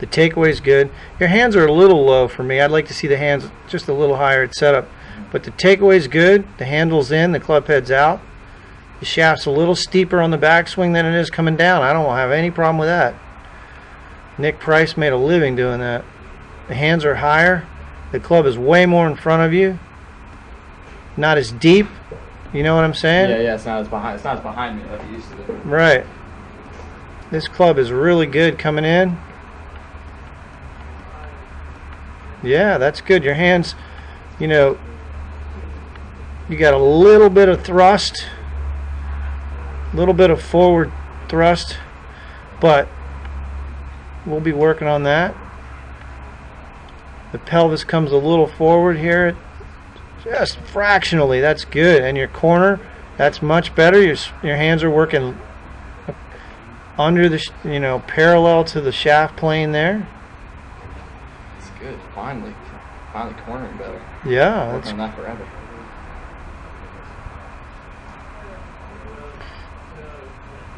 The takeaway is good. Your hands are a little low for me. I'd like to see the hands just a little higher at setup. But the takeaway is good. The handle's in. The club head's out. The shaft's a little steeper on the backswing than it is coming down. I don't have any problem with that. Nick Price made a living doing that. The hands are higher. The club is way more in front of you. Not as deep. You know what I'm saying? Yeah, yeah. It's not as behind. It's not as behind me like it used to be. Right. This club is really good coming in. Yeah, that's good. Your hands, you know, you got a little bit of thrust, a little bit of forward thrust, but we'll be working on that. The pelvis comes a little forward here, just fractionally. That's good. And your corner, that's much better. Your your hands are working under the, you know, parallel to the shaft plane there. Good. Finally, finally cornering better. Yeah, Working that's on that forever.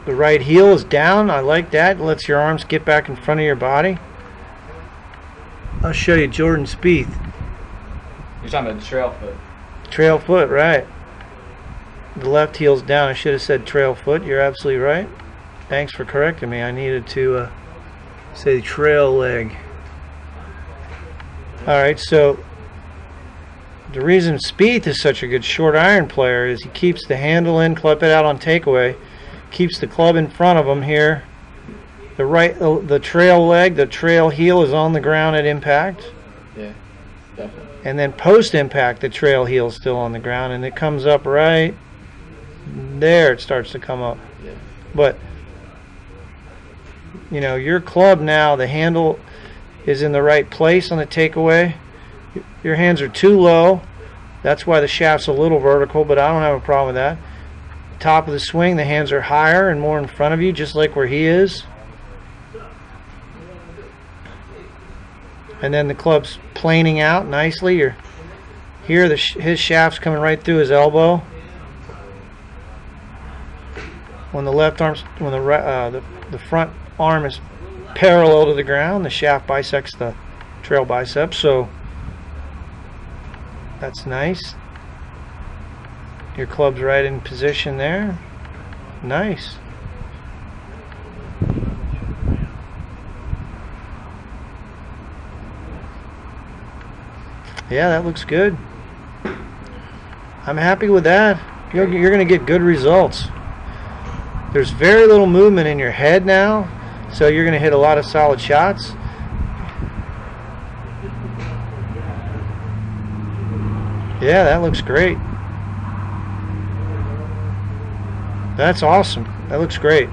The right heel is down. I like that. It lets your arms get back in front of your body. I'll show you Jordan Spieth. You're talking about the trail foot. Trail foot, right. The left heel's down. I should have said trail foot. You're absolutely right. Thanks for correcting me. I needed to uh, say trail leg. All right, so the reason Spieth is such a good short iron player is he keeps the handle in, clip it out on takeaway, keeps the club in front of him here. The right, uh, the trail leg, the trail heel is on the ground at impact. Yeah, definitely. And then post impact, the trail heel is still on the ground, and it comes up right there. It starts to come up. Yeah. But you know, your club now, the handle is in the right place on the takeaway. Your hands are too low. That's why the shaft's a little vertical, but I don't have a problem with that. Top of the swing, the hands are higher and more in front of you, just like where he is. And then the club's planing out nicely. You're here, the sh- his shaft's coming right through his elbow. When the left arm's, when the uh, the, the front arm is parallel to the ground, the shaft bisects the trail bicep. So that's nice. Your club's right in position there. Nice. Yeah, that looks good. I'm happy with that. You're, you're going to get good results. There's very little movement in your head now, so you're going to hit a lot of solid shots. Yeah, that looks great. That's awesome. That looks great.